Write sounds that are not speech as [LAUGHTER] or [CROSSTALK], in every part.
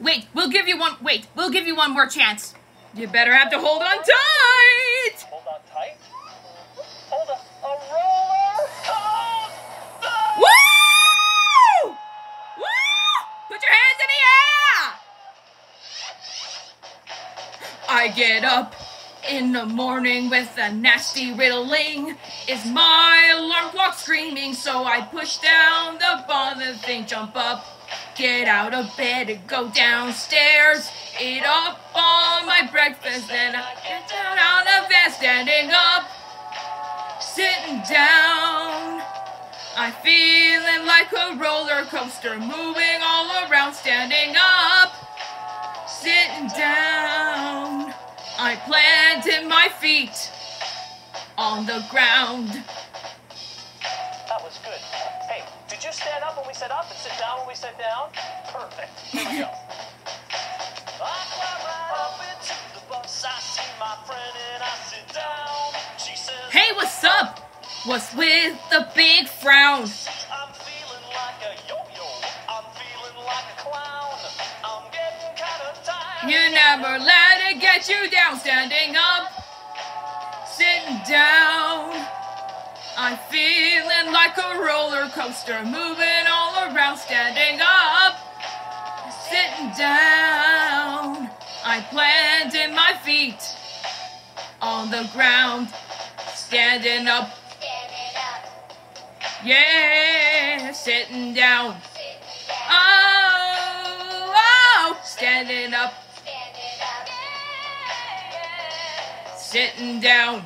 Wait, we'll give you one. Wait, we'll give you one more chance. You better have to hold on tight. Hold on tight. Hold on. A roller coaster! Woo! Woo! Put your hands in the air. I get up in the morning with a nasty riddling. Is my alarm clock screaming? So I push down the bottom thing, jump up, get out of bed, and go downstairs. Eat up all my breakfast, then I get down out of bed, standing up, sitting down. I'm feeling like a roller coaster, moving all around, standing planted my feet on the ground. That was good. Hey, did you stand up when we said up and sit down when we said down? Perfect. Here we go. [LAUGHS] I climb right up into the bus. I see my friend and I sit down. She says, Hey, what's up? What's with the big frown? I'm feeling like a yo-yo. I'm feeling like a clown. I'm getting kind of tired. You never let it get you down, standing up, sitting down. I'm feeling like a roller coaster, moving all around, standing up, sitting down. I planted my feet on the ground, standing up, yeah, sitting down. Sitting down,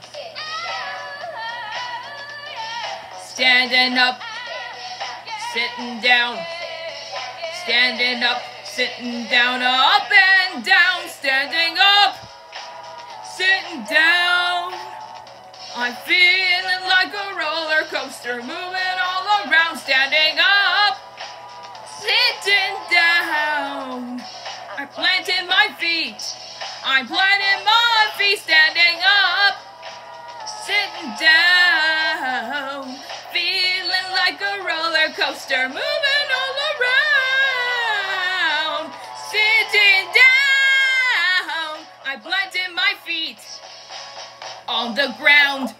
standing up, sitting down, standing up, sitting down, up and down, standing up, sitting down. I'm feeling like a roller coaster, moving all around, standing up, sitting down. I planted my feet. I'm planting my feet, down, feeling like a roller coaster, moving all around, sitting down. I planted my feet on the ground,